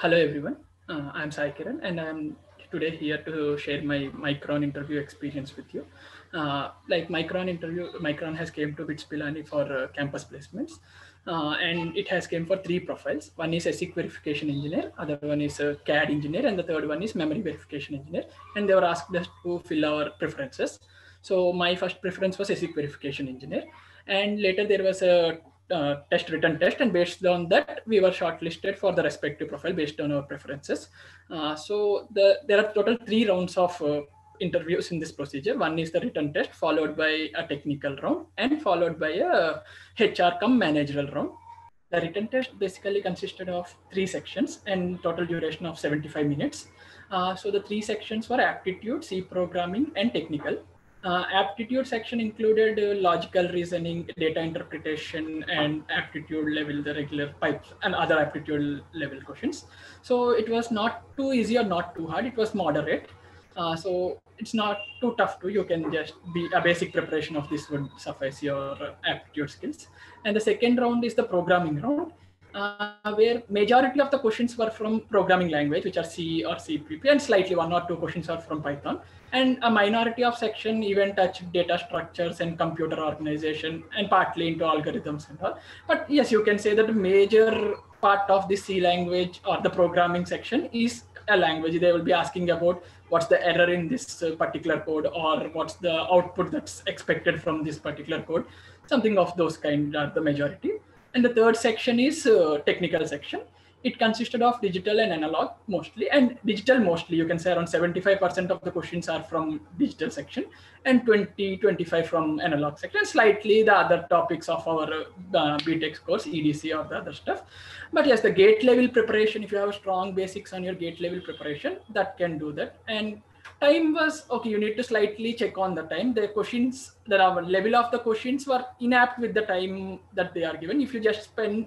Hello, everyone. Uh, I'm Sai Kiran, and I'm today here to share my Micron interview experience with you. Uh, like Micron interview, Micron has came to BITS Pilani for uh, campus placements, uh, and it has came for three profiles. One is ASIC verification engineer, other one is a CAD engineer, and the third one is memory verification engineer. And they were asked us to fill our preferences. So my first preference was ASIC verification engineer, and later there was a uh, test written test and based on that we were shortlisted for the respective profile based on our preferences. Uh, so the there are total three rounds of uh, interviews in this procedure. One is the written test followed by a technical round and followed by a hr come managerial round. The written test basically consisted of three sections and total duration of 75 minutes. Uh, so the three sections were aptitude c programming and technical uh, aptitude section included uh, logical reasoning, data interpretation, and aptitude level, the regular pipes and other aptitude level questions. So it was not too easy or not too hard. It was moderate. Uh, so it's not too tough to, you can just be a basic preparation of this would suffice your aptitude skills. And the second round is the programming round. Uh, where majority of the questions were from programming language, which are C or C++, and slightly one or two questions are from Python and a minority of section even touch data structures and computer organization and partly into algorithms and all. But yes, you can say that the major part of the C language or the programming section is a language. They will be asking about what's the error in this uh, particular code or what's the output that's expected from this particular code. Something of those kind are the majority. And the third section is uh, technical section. It consisted of digital and analog mostly. And digital mostly you can say around 75% of the questions are from digital section and 20 25 from analog section. Slightly the other topics of our uh, course edc or the other stuff. But yes the gate level preparation if you have strong basics on your gate level preparation that can do that. And time was okay you need to slightly check on the time the questions the level of the questions were inapt with the time that they are given if you just spend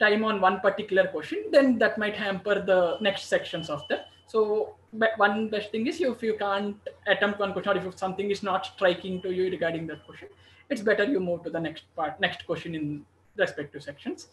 time on one particular question, then that might hamper the next sections of that. So one best thing is if you can't attempt one question or if something is not striking to you regarding that question, it's better you move to the next part, next question in respective sections.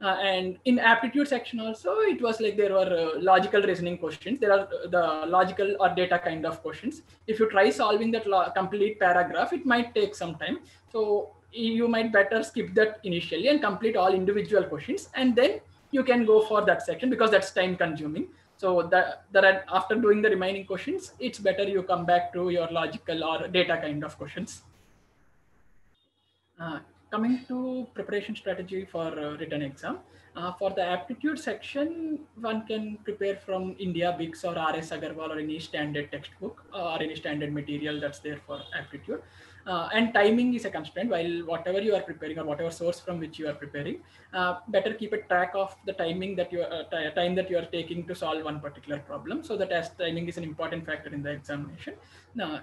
Uh, and in aptitude section also, it was like there were uh, logical reasoning questions. There are the logical or data kind of questions. If you try solving that complete paragraph, it might take some time. So you might better skip that initially and complete all individual questions and then you can go for that section because that's time consuming so that, that after doing the remaining questions it's better you come back to your logical or data kind of questions uh, coming to preparation strategy for uh, written exam. Uh, for the aptitude section one can prepare from india BICS or rs agarwal or any standard textbook or any standard material that's there for aptitude uh, and timing is a constraint while whatever you are preparing or whatever source from which you are preparing uh, better keep a track of the timing that you uh, time that you are taking to solve one particular problem so that as timing is an important factor in the examination now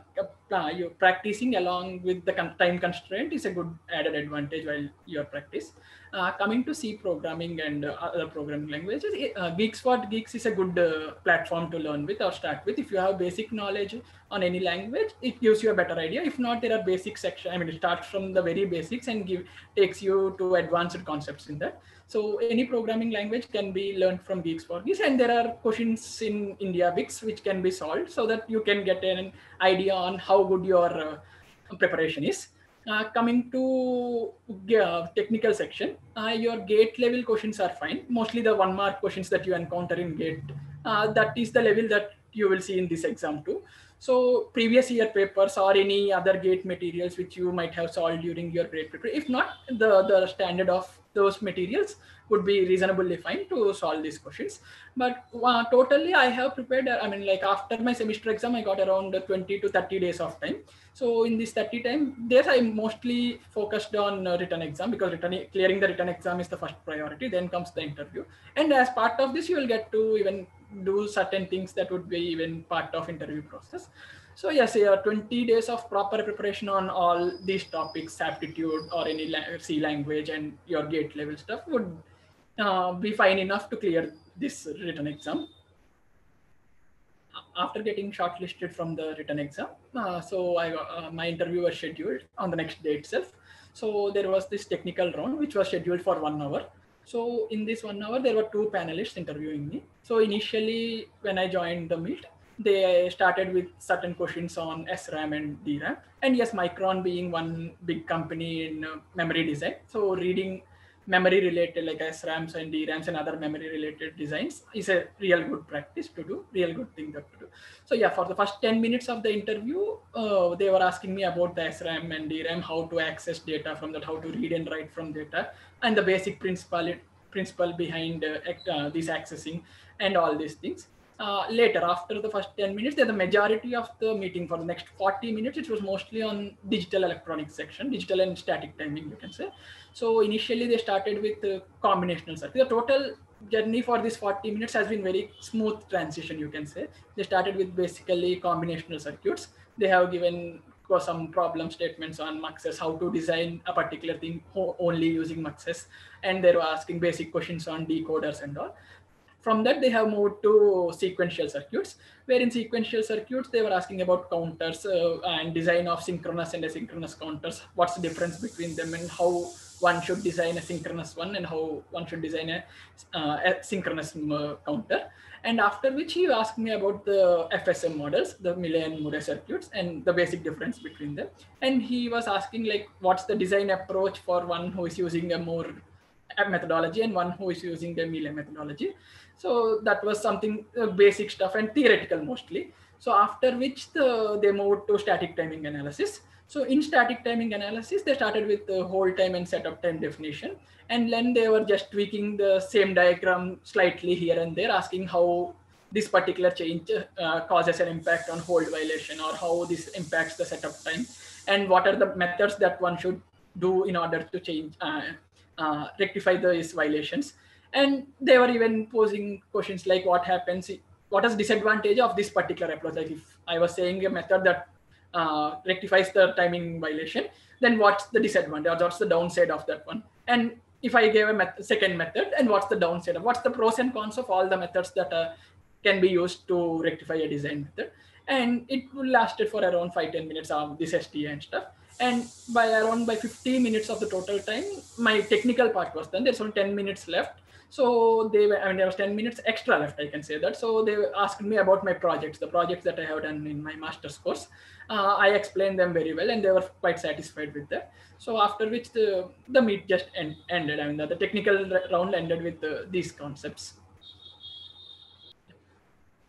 uh, you practicing along with the time constraint is a good added advantage while you are practice uh, coming to C programming and other programming languages, Geeks Geeks is a good platform to learn with or start with. If you have basic knowledge on any language, it gives you a better idea. If not, there are basic section. I mean, it starts from the very basics and give takes you to advanced concepts in that. So any programming language can be learned from Geeks for Geeks, and there are questions in IndiaBIX which can be solved so that you can get an idea on how good your uh, preparation is. Uh, coming to uh, technical section, uh, your gate level questions are fine. Mostly the one mark questions that you encounter in gate, uh, that is the level that you will see in this exam too. So previous year papers or any other gate materials which you might have solved during your grade paper. If not, the, the standard of those materials would be reasonably fine to solve these questions. But uh, totally, I have prepared, I mean, like after my semester exam, I got around 20 to 30 days of time. So in this 30 time, there I mostly focused on uh, written exam because written, clearing the written exam is the first priority. Then comes the interview. And as part of this, you will get to even do certain things that would be even part of interview process. So yes, yeah, 20 days of proper preparation on all these topics, aptitude or any C language and your gate level stuff would uh, be fine enough to clear this written exam. After getting shortlisted from the written exam, uh, so I, uh, my interview was scheduled on the next day itself. So there was this technical round, which was scheduled for one hour. So in this one hour, there were two panelists interviewing me. So initially, when I joined the meet, they started with certain questions on SRAM and DRAM. And yes, Micron being one big company in uh, memory design. So reading memory related like SRAMs and DRAMs and other memory related designs is a real good practice to do, real good thing to do. So yeah, for the first 10 minutes of the interview, uh, they were asking me about the SRAM and DRAM, how to access data from that, how to read and write from data, and the basic principle, principle behind uh, uh, this accessing and all these things. Uh, later after the first 10 minutes the majority of the meeting for the next 40 minutes. It was mostly on digital electronics section digital and static timing you can say. So initially they started with uh, combinational circuit. The total journey for this 40 minutes has been very smooth transition you can say. They started with basically combinational circuits. They have given some problem statements on muxes how to design a particular thing only using muxes and they were asking basic questions on decoders and all from that, they have moved to sequential circuits, where in sequential circuits, they were asking about counters uh, and design of synchronous and asynchronous counters. What's the difference between them and how one should design a synchronous one and how one should design a, uh, a synchronous uh, counter. And after which he asked me about the FSM models, the Mealy and Moore circuits and the basic difference between them. And he was asking like, what's the design approach for one who is using a Moore methodology and one who is using the Mealy methodology. So that was something uh, basic stuff and theoretical mostly. So after which the, they moved to static timing analysis. So in static timing analysis, they started with the hold time and setup time definition. And then they were just tweaking the same diagram slightly here and there, asking how this particular change uh, causes an impact on hold violation or how this impacts the setup time and what are the methods that one should do in order to change uh, uh, rectify these violations and they were even posing questions like what happens what is disadvantage of this particular approach? Like if i was saying a method that uh, rectifies the timing violation then what's the disadvantage? Or what's the downside of that one? And if i gave a second method and what's the downside? Of what's the pros and cons of all the methods that uh, can be used to rectify a design method? And it lasted for around 5 10 minutes of this STA and stuff. And by around by 50 minutes of the total time my technical part was done. There's only 10 minutes left so they were, I mean, there was 10 minutes extra left, I can say that. So they asked me about my projects, the projects that I have done in my master's course. Uh, I explained them very well and they were quite satisfied with that. So after which the, the meet just end, ended. I mean, the, the technical round ended with the, these concepts.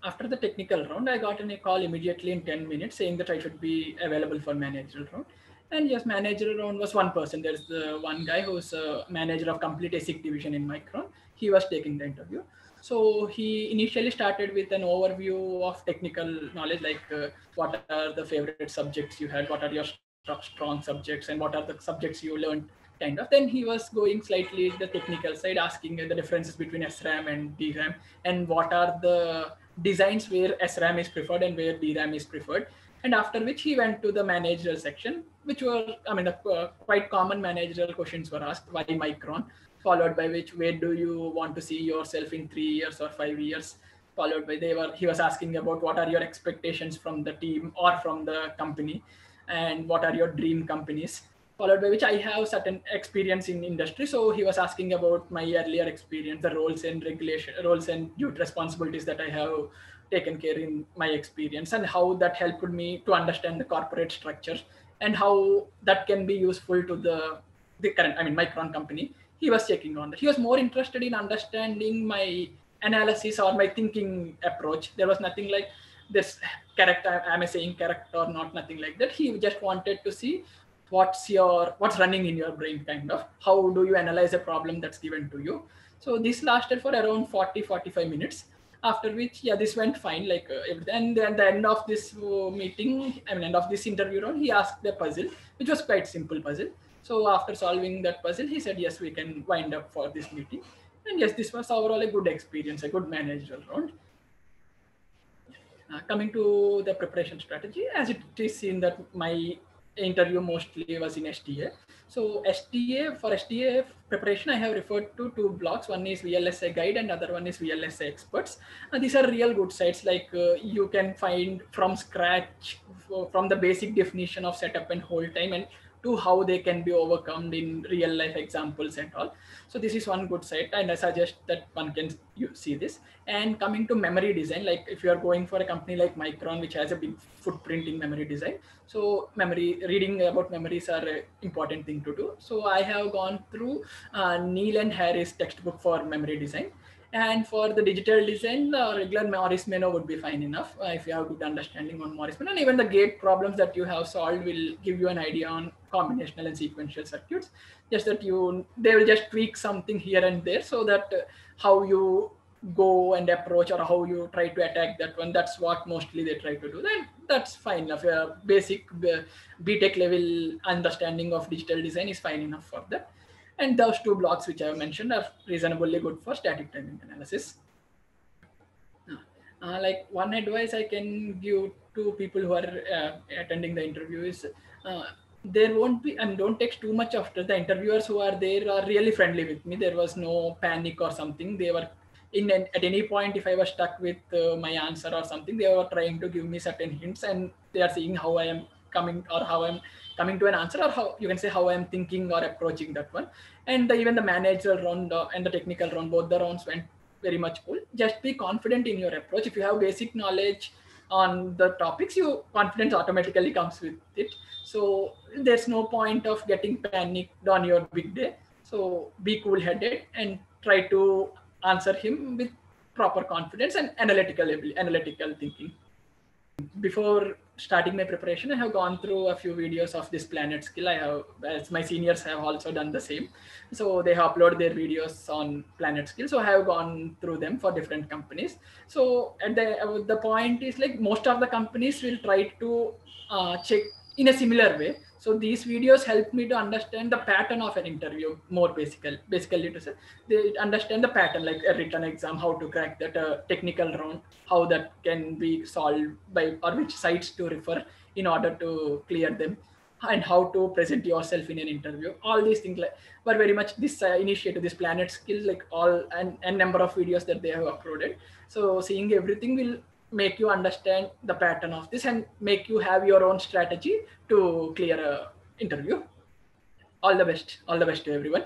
After the technical round, I got in a call immediately in 10 minutes saying that I should be available for managerial round. And yes, manager round was one person. There's the one guy who's a manager of complete ASIC division in Micron he was taking the interview. So he initially started with an overview of technical knowledge, like uh, what are the favorite subjects you had, what are your st strong subjects, and what are the subjects you learned, kind of. Then he was going slightly the technical side, asking the differences between SRAM and DRAM, and what are the designs where SRAM is preferred and where DRAM is preferred. And after which he went to the managerial section, which were, I mean, the, uh, quite common managerial questions were asked. Why Micron? Followed by which where do you want to see yourself in three years or five years? Followed by they were he was asking about what are your expectations from the team or from the company and what are your dream companies? Followed by which i have certain experience in industry. So he was asking about my earlier experience the roles and regulation roles and duty responsibilities that i have taken care in my experience and how that helped me to understand the corporate structure and how that can be useful to the the current i mean micron company he was checking on that. He was more interested in understanding my analysis or my thinking approach. There was nothing like this character, am I saying character or not, nothing like that. He just wanted to see what's your what's running in your brain kind of how do you analyze a problem that's given to you so this lasted for around 40 45 minutes after which yeah this went fine like uh, and at the end of this uh, meeting i mean end of this interview round he asked the puzzle which was quite simple puzzle so after solving that puzzle, he said, yes, we can wind up for this meeting. And yes, this was overall a good experience, a good managerial round. Uh, coming to the preparation strategy, as it is seen that my interview mostly was in STA. So STA, for STA preparation, I have referred to two blogs. One is VLSI guide and other one is VLSI experts. And these are real good sites like uh, you can find from scratch from the basic definition of setup and hold time and to how they can be overcome in real life examples and all. So this is one good site, and I suggest that one can see this. And coming to memory design, like if you are going for a company like Micron, which has a big footprint in memory design, so memory reading about memories are an important thing to do. So I have gone through uh, Neil and Harris textbook for memory design and for the digital design, the regular Morris Mano would be fine enough uh, if you have good understanding on Morris Mano. And even the gate problems that you have solved will give you an idea on combinational and sequential circuits. Just that you, they will just tweak something here and there so that uh, how you go and approach or how you try to attack that one. That's what mostly they try to do. Then that's fine enough. A basic uh, BTech level understanding of digital design is fine enough for that. And those two blocks which I have mentioned are reasonably good for static timing analysis. Uh, like one advice I can give to people who are uh, attending the interview is uh, there won't be and don't take too much after the interviewers who are there are really friendly with me. There was no panic or something. They were in an, at any point if I was stuck with uh, my answer or something, they were trying to give me certain hints and they are seeing how I am coming or how I'm coming to an answer or how you can say how I'm thinking or approaching that one. And the, even the managerial round uh, and the technical round, both the rounds went very much cool. Just be confident in your approach. If you have basic knowledge on the topics, you confidence automatically comes with it. So there's no point of getting panicked on your big day. So be cool headed and try to answer him with proper confidence and analytical analytical thinking before starting my preparation, I have gone through a few videos of this planet skill. I have, as my seniors have also done the same. So they have uploaded their videos on planet skill. So I have gone through them for different companies. So at the, the point is like most of the companies will try to uh, check in a similar way. So these videos help me to understand the pattern of an interview more basically, basically to say they understand the pattern like a written exam, how to crack that uh, technical round, how that can be solved by or which sites to refer in order to clear them and how to present yourself in an interview. All these things like, were very much this uh, initiative, this planet skill, like all and, and number of videos that they have uploaded. So seeing everything will make you understand the pattern of this and make you have your own strategy to clear a interview. All the best. All the best to everyone